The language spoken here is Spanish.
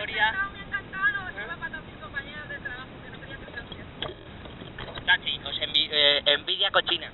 dedicatoria. Os eh, envidia cochina.